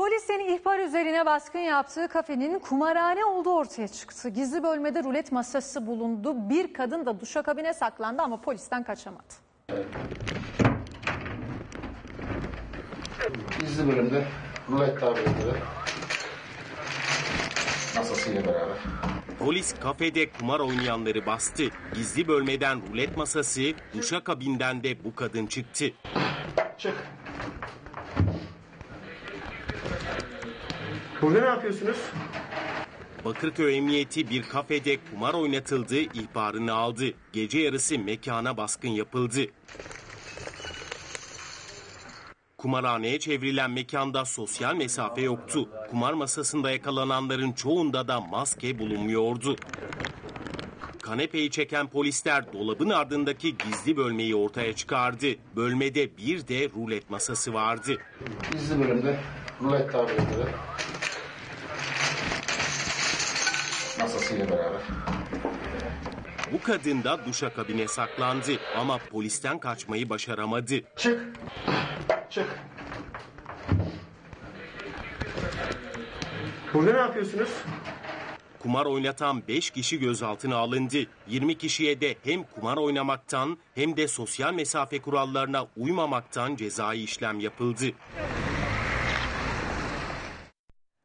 Polisin ihbar üzerine baskın yaptığı kafenin kumarhane olduğu ortaya çıktı. Gizli bölmede rulet masası bulundu. Bir kadın da duşakabine saklandı ama polisten kaçamadı. Gizli bölümde rulet tabirinde masasıyla beraber. Polis kafede kumar oynayanları bastı. Gizli bölmeden rulet masası, duşakabinden de bu kadın çıktı. Çık. Burada ne yapıyorsunuz? Bakırköy Emniyeti bir kafede kumar oynatıldığı ihbarını aldı. Gece yarısı mekana baskın yapıldı. Kumarhaneye çevrilen mekanda sosyal mesafe yoktu. Kumar masasında yakalananların çoğunda da maske bulunmuyordu. Kanepeyi çeken polisler dolabın ardındaki gizli bölmeyi ortaya çıkardı. Bölmede bir de rulet masası vardı. Gizli bölümde rulet tabirinde masasıyla beraber. Bu kadın da duşakabine saklandı ama polisten kaçmayı başaramadı. Çık. Çık. Burada ne yapıyorsunuz? Kumar oynatan 5 kişi gözaltına alındı. 20 kişiye de hem kumar oynamaktan hem de sosyal mesafe kurallarına uymamaktan cezai işlem yapıldı.